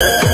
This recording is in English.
you